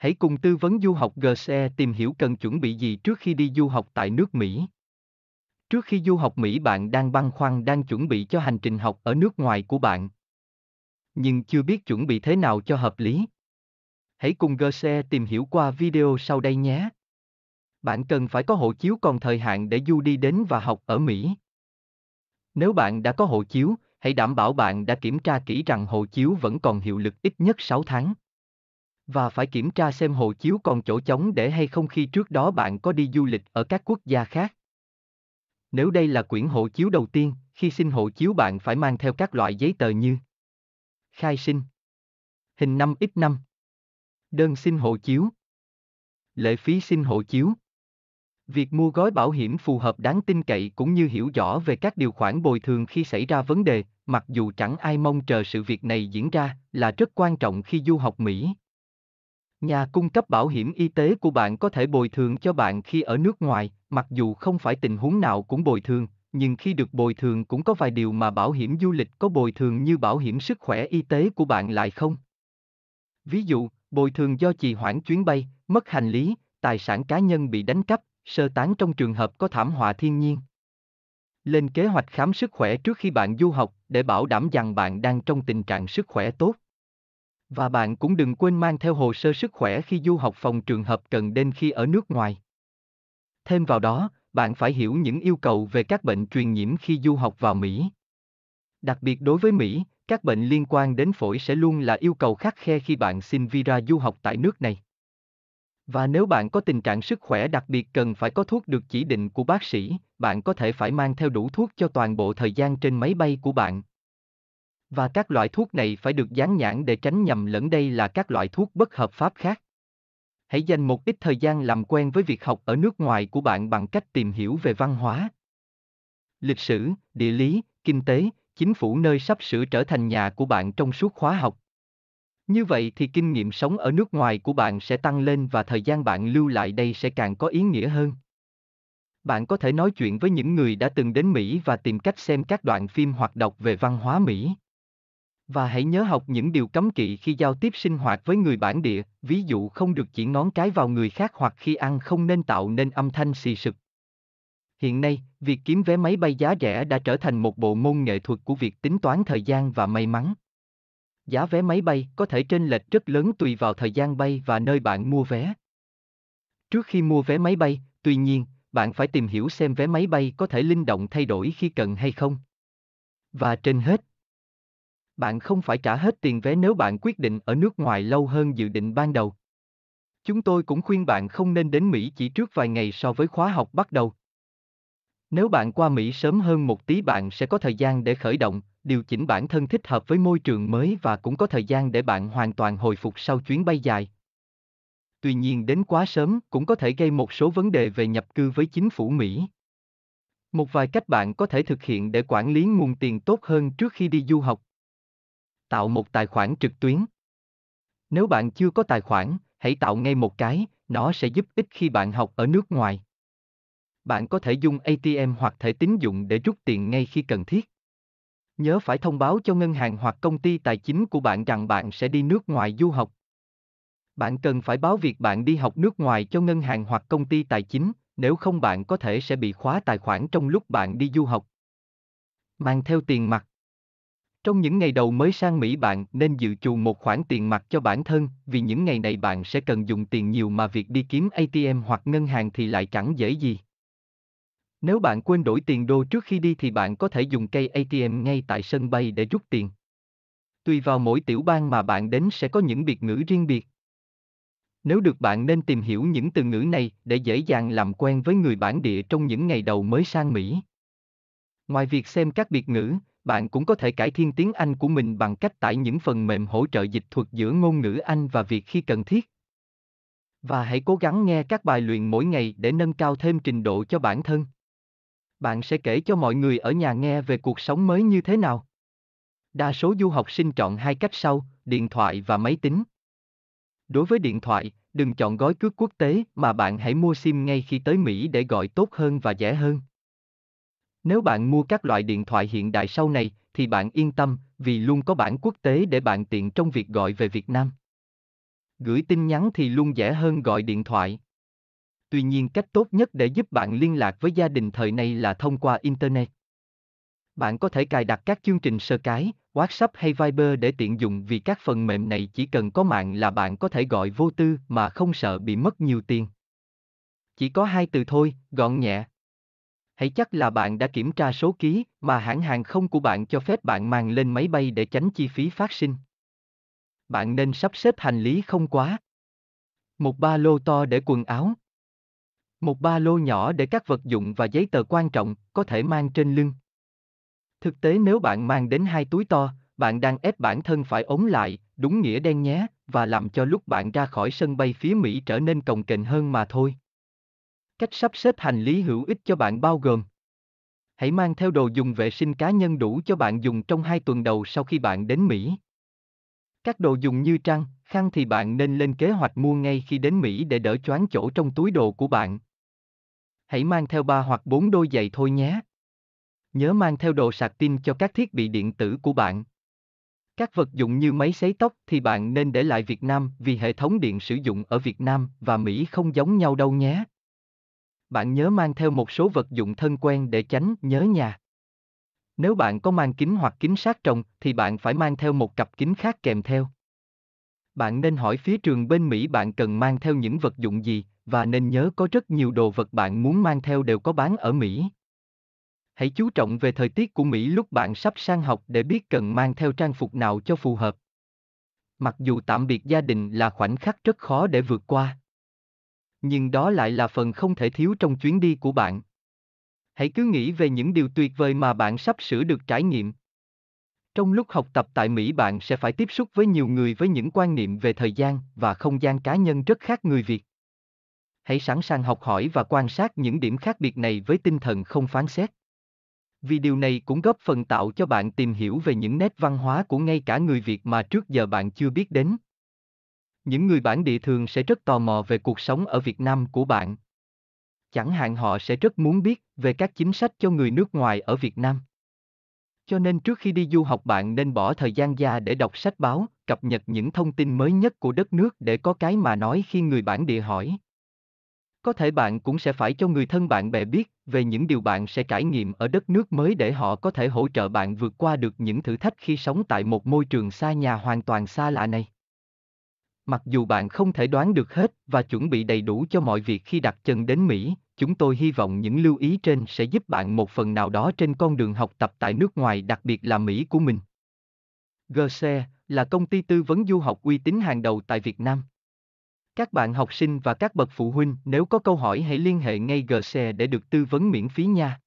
Hãy cùng tư vấn du học GCE tìm hiểu cần chuẩn bị gì trước khi đi du học tại nước Mỹ. Trước khi du học Mỹ bạn đang băn khoăn đang chuẩn bị cho hành trình học ở nước ngoài của bạn. Nhưng chưa biết chuẩn bị thế nào cho hợp lý. Hãy cùng GCE tìm hiểu qua video sau đây nhé. Bạn cần phải có hộ chiếu còn thời hạn để du đi đến và học ở Mỹ. Nếu bạn đã có hộ chiếu, hãy đảm bảo bạn đã kiểm tra kỹ rằng hộ chiếu vẫn còn hiệu lực ít nhất 6 tháng. Và phải kiểm tra xem hộ chiếu còn chỗ trống để hay không khi trước đó bạn có đi du lịch ở các quốc gia khác. Nếu đây là quyển hộ chiếu đầu tiên, khi xin hộ chiếu bạn phải mang theo các loại giấy tờ như Khai sinh Hình 5x5 Đơn xin hộ chiếu Lệ phí xin hộ chiếu Việc mua gói bảo hiểm phù hợp đáng tin cậy cũng như hiểu rõ về các điều khoản bồi thường khi xảy ra vấn đề, mặc dù chẳng ai mong chờ sự việc này diễn ra, là rất quan trọng khi du học Mỹ. Nhà cung cấp bảo hiểm y tế của bạn có thể bồi thường cho bạn khi ở nước ngoài, mặc dù không phải tình huống nào cũng bồi thường, nhưng khi được bồi thường cũng có vài điều mà bảo hiểm du lịch có bồi thường như bảo hiểm sức khỏe y tế của bạn lại không. Ví dụ, bồi thường do trì hoãn chuyến bay, mất hành lý, tài sản cá nhân bị đánh cắp, sơ tán trong trường hợp có thảm họa thiên nhiên. Lên kế hoạch khám sức khỏe trước khi bạn du học để bảo đảm rằng bạn đang trong tình trạng sức khỏe tốt. Và bạn cũng đừng quên mang theo hồ sơ sức khỏe khi du học phòng trường hợp cần đến khi ở nước ngoài. Thêm vào đó, bạn phải hiểu những yêu cầu về các bệnh truyền nhiễm khi du học vào Mỹ. Đặc biệt đối với Mỹ, các bệnh liên quan đến phổi sẽ luôn là yêu cầu khắc khe khi bạn xin visa du học tại nước này. Và nếu bạn có tình trạng sức khỏe đặc biệt cần phải có thuốc được chỉ định của bác sĩ, bạn có thể phải mang theo đủ thuốc cho toàn bộ thời gian trên máy bay của bạn. Và các loại thuốc này phải được dán nhãn để tránh nhầm lẫn đây là các loại thuốc bất hợp pháp khác. Hãy dành một ít thời gian làm quen với việc học ở nước ngoài của bạn bằng cách tìm hiểu về văn hóa, lịch sử, địa lý, kinh tế, chính phủ nơi sắp sửa trở thành nhà của bạn trong suốt khóa học. Như vậy thì kinh nghiệm sống ở nước ngoài của bạn sẽ tăng lên và thời gian bạn lưu lại đây sẽ càng có ý nghĩa hơn. Bạn có thể nói chuyện với những người đã từng đến Mỹ và tìm cách xem các đoạn phim hoặc đọc về văn hóa Mỹ. Và hãy nhớ học những điều cấm kỵ khi giao tiếp sinh hoạt với người bản địa, ví dụ không được chỉ ngón cái vào người khác hoặc khi ăn không nên tạo nên âm thanh xì sụp. Hiện nay, việc kiếm vé máy bay giá rẻ đã trở thành một bộ môn nghệ thuật của việc tính toán thời gian và may mắn. Giá vé máy bay có thể chênh lệch rất lớn tùy vào thời gian bay và nơi bạn mua vé. Trước khi mua vé máy bay, tuy nhiên, bạn phải tìm hiểu xem vé máy bay có thể linh động thay đổi khi cần hay không. Và trên hết, bạn không phải trả hết tiền vé nếu bạn quyết định ở nước ngoài lâu hơn dự định ban đầu. Chúng tôi cũng khuyên bạn không nên đến Mỹ chỉ trước vài ngày so với khóa học bắt đầu. Nếu bạn qua Mỹ sớm hơn một tí bạn sẽ có thời gian để khởi động, điều chỉnh bản thân thích hợp với môi trường mới và cũng có thời gian để bạn hoàn toàn hồi phục sau chuyến bay dài. Tuy nhiên đến quá sớm cũng có thể gây một số vấn đề về nhập cư với chính phủ Mỹ. Một vài cách bạn có thể thực hiện để quản lý nguồn tiền tốt hơn trước khi đi du học. Tạo một tài khoản trực tuyến. Nếu bạn chưa có tài khoản, hãy tạo ngay một cái, nó sẽ giúp ích khi bạn học ở nước ngoài. Bạn có thể dùng ATM hoặc thẻ tín dụng để rút tiền ngay khi cần thiết. Nhớ phải thông báo cho ngân hàng hoặc công ty tài chính của bạn rằng bạn sẽ đi nước ngoài du học. Bạn cần phải báo việc bạn đi học nước ngoài cho ngân hàng hoặc công ty tài chính, nếu không bạn có thể sẽ bị khóa tài khoản trong lúc bạn đi du học. Mang theo tiền mặt. Trong những ngày đầu mới sang Mỹ bạn nên dự trù một khoản tiền mặt cho bản thân, vì những ngày này bạn sẽ cần dùng tiền nhiều mà việc đi kiếm ATM hoặc ngân hàng thì lại chẳng dễ gì. Nếu bạn quên đổi tiền đô trước khi đi thì bạn có thể dùng cây ATM ngay tại sân bay để rút tiền. Tùy vào mỗi tiểu bang mà bạn đến sẽ có những biệt ngữ riêng biệt. Nếu được bạn nên tìm hiểu những từ ngữ này để dễ dàng làm quen với người bản địa trong những ngày đầu mới sang Mỹ. Ngoài việc xem các biệt ngữ, bạn cũng có thể cải thiện tiếng Anh của mình bằng cách tải những phần mềm hỗ trợ dịch thuật giữa ngôn ngữ Anh và Việt khi cần thiết. Và hãy cố gắng nghe các bài luyện mỗi ngày để nâng cao thêm trình độ cho bản thân. Bạn sẽ kể cho mọi người ở nhà nghe về cuộc sống mới như thế nào. Đa số du học sinh chọn hai cách sau, điện thoại và máy tính. Đối với điện thoại, đừng chọn gói cước quốc tế mà bạn hãy mua SIM ngay khi tới Mỹ để gọi tốt hơn và rẻ hơn. Nếu bạn mua các loại điện thoại hiện đại sau này, thì bạn yên tâm, vì luôn có bản quốc tế để bạn tiện trong việc gọi về Việt Nam. Gửi tin nhắn thì luôn rẻ hơn gọi điện thoại. Tuy nhiên cách tốt nhất để giúp bạn liên lạc với gia đình thời này là thông qua Internet. Bạn có thể cài đặt các chương trình sơ cái, WhatsApp hay Viber để tiện dùng vì các phần mềm này chỉ cần có mạng là bạn có thể gọi vô tư mà không sợ bị mất nhiều tiền. Chỉ có hai từ thôi, gọn nhẹ. Hãy chắc là bạn đã kiểm tra số ký mà hãng hàng không của bạn cho phép bạn mang lên máy bay để tránh chi phí phát sinh. Bạn nên sắp xếp hành lý không quá. Một ba lô to để quần áo. Một ba lô nhỏ để các vật dụng và giấy tờ quan trọng, có thể mang trên lưng. Thực tế nếu bạn mang đến hai túi to, bạn đang ép bản thân phải ống lại, đúng nghĩa đen nhé, và làm cho lúc bạn ra khỏi sân bay phía Mỹ trở nên cồng kềnh hơn mà thôi. Cách sắp xếp hành lý hữu ích cho bạn bao gồm Hãy mang theo đồ dùng vệ sinh cá nhân đủ cho bạn dùng trong hai tuần đầu sau khi bạn đến Mỹ. Các đồ dùng như trăng, khăn thì bạn nên lên kế hoạch mua ngay khi đến Mỹ để đỡ choáng chỗ trong túi đồ của bạn. Hãy mang theo 3 hoặc 4 đôi giày thôi nhé. Nhớ mang theo đồ sạc pin cho các thiết bị điện tử của bạn. Các vật dụng như máy sấy tóc thì bạn nên để lại Việt Nam vì hệ thống điện sử dụng ở Việt Nam và Mỹ không giống nhau đâu nhé. Bạn nhớ mang theo một số vật dụng thân quen để tránh nhớ nhà. Nếu bạn có mang kính hoặc kính sát trồng thì bạn phải mang theo một cặp kính khác kèm theo. Bạn nên hỏi phía trường bên Mỹ bạn cần mang theo những vật dụng gì, và nên nhớ có rất nhiều đồ vật bạn muốn mang theo đều có bán ở Mỹ. Hãy chú trọng về thời tiết của Mỹ lúc bạn sắp sang học để biết cần mang theo trang phục nào cho phù hợp. Mặc dù tạm biệt gia đình là khoảnh khắc rất khó để vượt qua. Nhưng đó lại là phần không thể thiếu trong chuyến đi của bạn. Hãy cứ nghĩ về những điều tuyệt vời mà bạn sắp sửa được trải nghiệm. Trong lúc học tập tại Mỹ, bạn sẽ phải tiếp xúc với nhiều người với những quan niệm về thời gian và không gian cá nhân rất khác người Việt. Hãy sẵn sàng học hỏi và quan sát những điểm khác biệt này với tinh thần không phán xét. Vì điều này cũng góp phần tạo cho bạn tìm hiểu về những nét văn hóa của ngay cả người Việt mà trước giờ bạn chưa biết đến. Những người bản địa thường sẽ rất tò mò về cuộc sống ở Việt Nam của bạn. Chẳng hạn họ sẽ rất muốn biết về các chính sách cho người nước ngoài ở Việt Nam. Cho nên trước khi đi du học bạn nên bỏ thời gian ra để đọc sách báo, cập nhật những thông tin mới nhất của đất nước để có cái mà nói khi người bản địa hỏi. Có thể bạn cũng sẽ phải cho người thân bạn bè biết về những điều bạn sẽ trải nghiệm ở đất nước mới để họ có thể hỗ trợ bạn vượt qua được những thử thách khi sống tại một môi trường xa nhà hoàn toàn xa lạ này. Mặc dù bạn không thể đoán được hết và chuẩn bị đầy đủ cho mọi việc khi đặt chân đến Mỹ, chúng tôi hy vọng những lưu ý trên sẽ giúp bạn một phần nào đó trên con đường học tập tại nước ngoài đặc biệt là Mỹ của mình. GC là công ty tư vấn du học uy tín hàng đầu tại Việt Nam. Các bạn học sinh và các bậc phụ huynh nếu có câu hỏi hãy liên hệ ngay GC để được tư vấn miễn phí nha.